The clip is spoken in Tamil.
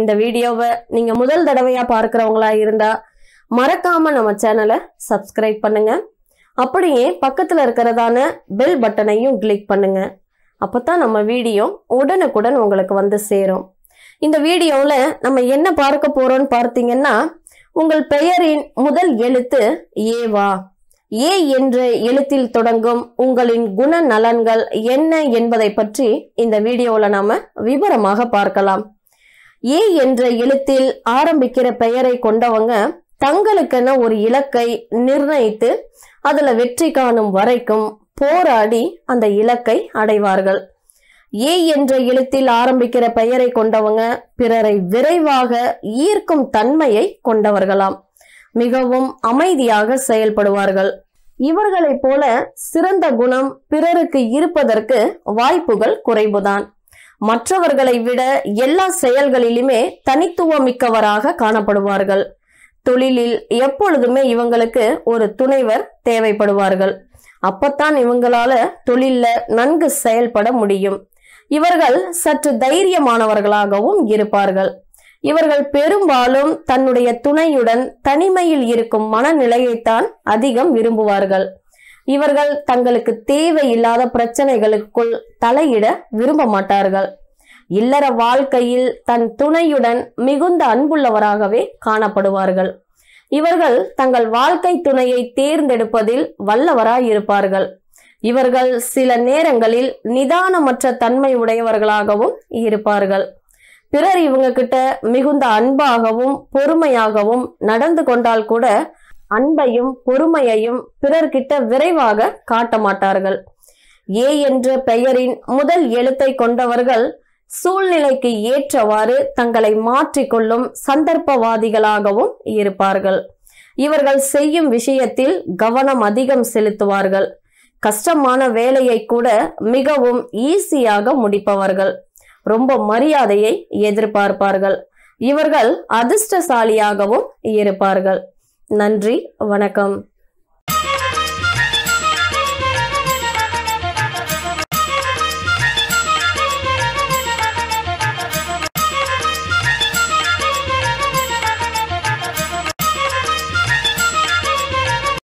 இந்த வீடியோவை நீங்கள் முதல் தடவையாக பார்க்குறவங்களா இருந்தால் மறக்காமல் நம்ம சேனலை சப்ஸ்கிரைப் பண்ணுங்கள் அப்படியே பக்கத்தில் இருக்கிறதான பெல் பட்டனையும் கிளிக் அப்போ தான் நம்ம வீடியோ உடனுக்குடன் உங்களுக்கு வந்து சேரும். இந்த வீடியோவில் நம்ம என்ன பார்க்க போகிறோன்னு பார்த்தீங்கன்னா உங்கள் பெயரின் முதல் எழுத்து ஏவா. ஏ என்ற எழுத்தில் தொடங்கும் உங்களின் குண நலன்கள் என்ன என்பதை பற்றி இந்த வீடியோவில் நாம் விவரமாக பார்க்கலாம். ஏ என்ற எழுத்தில் ஆரம்பிக்கிற பெயரை கொண்டவங்க தங்களுக்கென ஒரு இலக்கை நிர்ணயித்து அதுல வெற்றி காணும் வரைக்கும் போராடி அந்த இலக்கை அடைவார்கள். ஏ என்ற எழுத்தில் ஆரம்பிக்கிற பெயரை கொண்டவங்க பிறரை விரைவாக ஈர்க்கும் தன்மையை கொண்டவர்களாம். மிகவும் அமைதியாக செயல்படுவார்கள். இவர்களைப் போல சிறந்த குணம் பிறருக்கு இருப்பதற்கு வாய்ப்புகள் குறைவுதான். மற்றவர்களை விட எல்லா செயல்களிலுமே தனித்துவமிக்கவராக காணப்படுவார்கள். தொழிலில் எப்பொழுதுமே இவங்களுக்கு ஒரு துணைவர் தேவைப்படுவார்கள். அப்பத்தான் இவங்களால தொழில்ல நன்கு செயல்பட முடியும். இவர்கள் சற்று தைரியமானவர்களாகவும் இருப்பார்கள். இவர்கள் பெரும்பாலும் தன்னுடைய துணையுடன் தனிமையில் இருக்கும் மனநிலையைத்தான் அதிகம் விரும்புவார்கள். இவர்கள் தங்களுக்கு தேவையில்லாத பிரச்சனைகளுக்குள் தலையிட விரும்ப மாட்டார்கள். இல்லற வாழ்க்கையில் தன் துணையுடன் மிகுந்த அன்புள்ளவராகவே காணப்படுவார்கள். இவர்கள் தங்கள் வாழ்க்கை துணையை தேர்ந்தெடுப்பதில் வல்லவராயிருப்பார்கள். இவர்கள் சில நேரங்களில் நிதானமற்ற தன்மை உடையவர்களாகவும் இருப்பார்கள். பிறர் இவங்க கிட்ட மிகுந்த அன்பாகவும் பொறுமையாகவும் நடந்து கொண்டால் கூட அன்பையும் பொறுமையையும் பிறர்கிட்ட விரைவாக காட்ட மாட்டார்கள். ஏ என்ற பெயரின் முதல் எழுத்தை கொண்டவர்கள் சூழ்நிலைக்கு ஏற்றவாறு தங்களை மாற்றிக்கொள்ளும் சந்தர்ப்பவாதிகளாகவும் இருப்பார்கள். இவர்கள் செய்யும் விஷயத்தில் கவனம் அதிகம் செலுத்துவார்கள். கஷ்டமான வேலையை கூட மிகவும் ஈஸியாக முடிப்பவர்கள். ரொம்ப மரியாதையை எதிர்பார்ப்பார்கள். இவர்கள் அதிர்ஷ்டசாலியாகவும் இருப்பார்கள். நன்றி வணக்கம்.